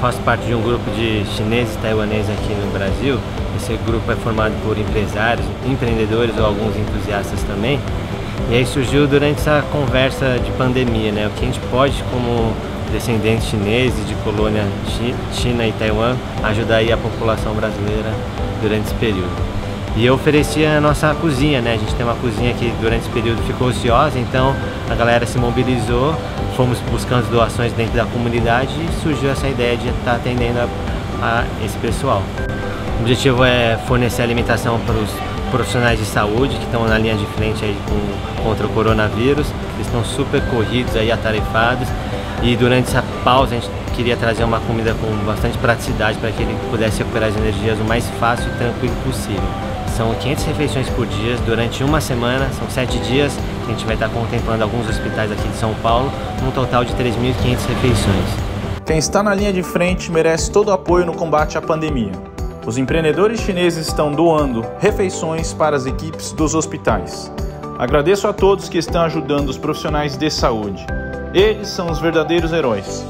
faço parte de um grupo de chineses e taiwaneses aqui no Brasil. Esse grupo é formado por empresários, empreendedores ou alguns entusiastas também. E aí surgiu durante essa conversa de pandemia, né? O que a gente pode, como descendentes chineses de colônia China e Taiwan, ajudar aí a população brasileira durante esse período. E eu oferecia a nossa cozinha, né? A gente tem uma cozinha que durante esse período ficou ociosa, então a galera se mobilizou, fomos buscando doações dentro da comunidade e surgiu essa ideia de estar atendendo a, a esse pessoal. O objetivo é fornecer alimentação para os profissionais de saúde que estão na linha de frente aí com, contra o coronavírus. Eles estão super corridos aí, atarefados. E durante essa pausa a gente queria trazer uma comida com bastante praticidade para que ele pudesse recuperar as energias o mais fácil e tranquilo possível. São 500 refeições por dia durante uma semana, são sete dias que a gente vai estar contemplando alguns hospitais aqui de São Paulo, num total de 3.500 refeições. Quem está na linha de frente merece todo o apoio no combate à pandemia. Os empreendedores chineses estão doando refeições para as equipes dos hospitais. Agradeço a todos que estão ajudando os profissionais de saúde. Eles são os verdadeiros heróis.